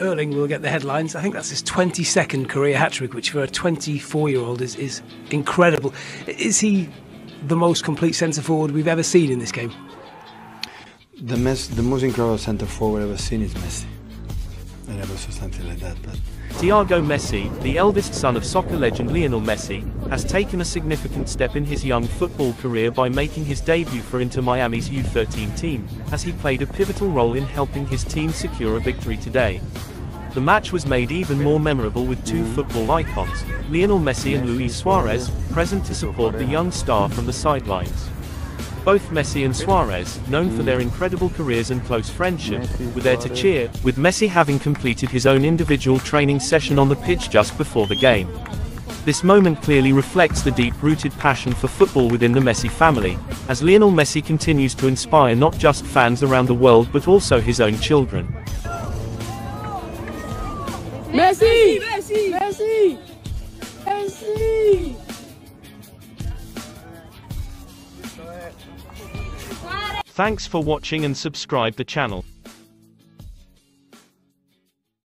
Erling will get the headlines. I think that's his 22nd career hat trick, which for a 24 year old is, is incredible. Is he the most complete centre forward we've ever seen in this game? The, mess, the most incredible centre forward I've ever seen is Messi. Thiago Messi, the eldest son of soccer legend Lionel Messi, has taken a significant step in his young football career by making his debut for Inter Miami's U13 team, as he played a pivotal role in helping his team secure a victory today. The match was made even more memorable with two football icons, Lionel Messi and Luis Suarez, present to support the young star from the sidelines. Both Messi and Suarez, known for their incredible careers and close friendship, were there to cheer, with Messi having completed his own individual training session on the pitch just before the game. This moment clearly reflects the deep-rooted passion for football within the Messi family, as Lionel Messi continues to inspire not just fans around the world but also his own children. Messi! Messi! Messi! Messi! Thanks for watching and subscribe the channel.